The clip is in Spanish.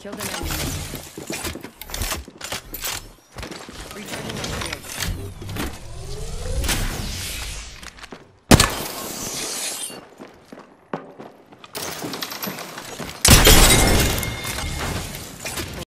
Killed an enemy.